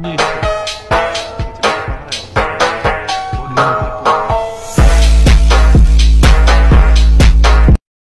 Nicho.